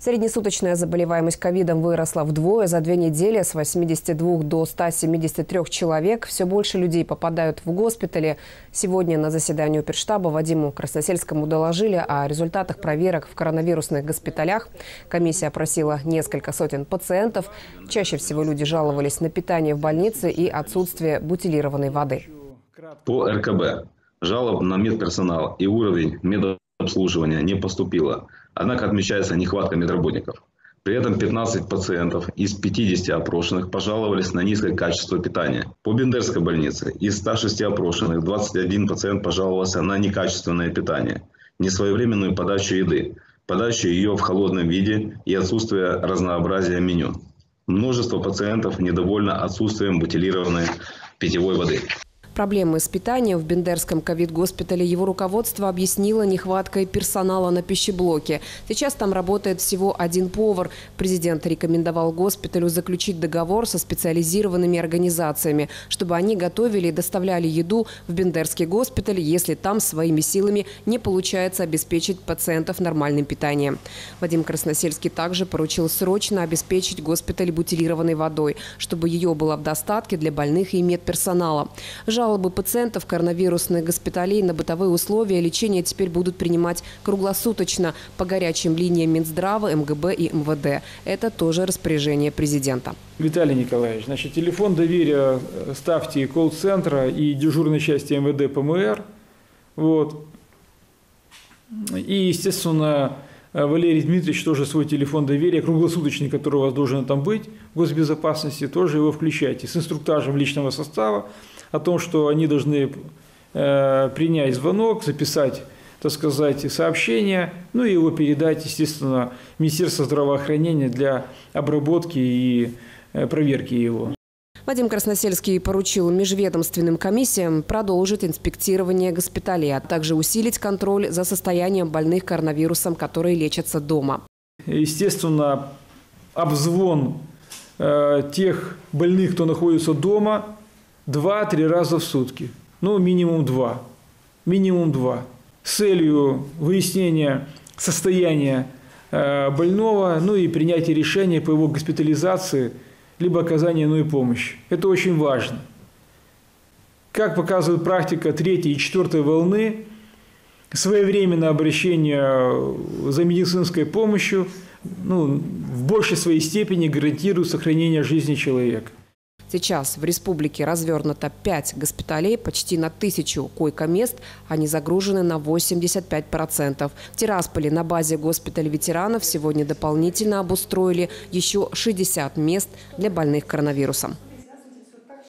Среднесуточная заболеваемость ковидом выросла вдвое за две недели с 82 до 173 человек. Все больше людей попадают в госпитали. Сегодня на заседании оперштаба Вадиму Красносельскому доложили о результатах проверок в коронавирусных госпиталях. Комиссия опросила несколько сотен пациентов. Чаще всего люди жаловались на питание в больнице и отсутствие бутилированной воды. По РКБ жалоб на медперсонал и уровень медобслуживания не поступило. Однако отмечается нехватка медработников. При этом 15 пациентов из 50 опрошенных пожаловались на низкое качество питания. По Бендерской больнице из 106 опрошенных 21 пациент пожаловался на некачественное питание, несвоевременную подачу еды, подачу ее в холодном виде и отсутствие разнообразия меню. Множество пациентов недовольно отсутствием бутилированной питьевой воды. Проблемы с питанием в Бендерском ковид-госпитале его руководство объяснило нехваткой персонала на пищеблоке. Сейчас там работает всего один повар. Президент рекомендовал госпиталю заключить договор со специализированными организациями, чтобы они готовили и доставляли еду в Бендерский госпиталь, если там своими силами не получается обеспечить пациентов нормальным питанием. Вадим Красносельский также поручил срочно обеспечить госпиталь бутилированной водой, чтобы ее было в достатке для больных и медперсонала. Жалоб Жалобы пациентов коронавирусных госпиталей на бытовые условия лечения теперь будут принимать круглосуточно по горячим линиям Минздрава, МГБ и МВД. Это тоже распоряжение президента. Виталий Николаевич, значит, телефон доверия ставьте колл-центра и дежурной части МВД ПМР. Вот. И, естественно, Валерий Дмитриевич тоже свой телефон доверия, круглосуточный, который у вас должен там быть, госбезопасности, тоже его включайте с инструктажем личного состава о том, что они должны э, принять звонок, записать так сказать, сообщение, ну и его передать, естественно, Министерство здравоохранения для обработки и э, проверки его. Вадим Красносельский поручил межведомственным комиссиям продолжить инспектирование госпиталей, а также усилить контроль за состоянием больных коронавирусом, которые лечатся дома. Естественно, обзвон э, тех больных, кто находится дома, два-три раза в сутки. Ну, минимум два. Минимум два. С целью выяснения состояния э, больного, ну и принятия решения по его госпитализации, либо оказания иной помощи. Это очень важно. Как показывает практика третьей и четвертой волны, своевременное обращение за медицинской помощью ну, в большей своей степени гарантирует сохранение жизни человека. Сейчас в республике развернуто 5 госпиталей, почти на тысячу койко-мест. Они загружены на 85%. В Тирасполе на базе госпиталя ветеранов сегодня дополнительно обустроили еще 60 мест для больных коронавирусом.